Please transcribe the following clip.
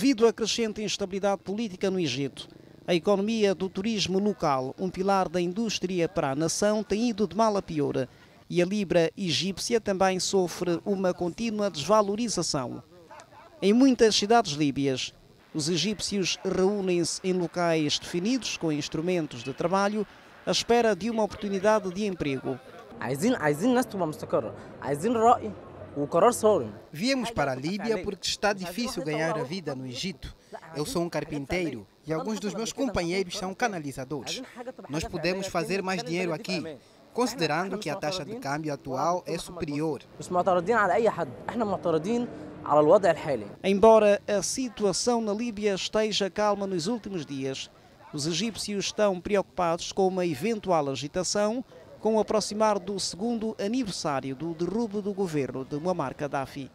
Devido à crescente instabilidade política no Egito, a economia do turismo local, um pilar da indústria para a nação, tem ido de mal a pior e a libra egípcia também sofre uma contínua desvalorização. Em muitas cidades líbias, os egípcios reúnem-se em locais definidos com instrumentos de trabalho à espera de uma oportunidade de emprego. Viemos para a Líbia porque está difícil ganhar a vida no Egito. Eu sou um carpinteiro e alguns dos meus companheiros são canalizadores. Nós podemos fazer mais dinheiro aqui, considerando que a taxa de câmbio atual é superior. Embora a situação na Líbia esteja calma nos últimos dias, os egípcios estão preocupados com uma eventual agitação com o aproximar do segundo aniversário do derrubo do governo de Muammar Gaddafi.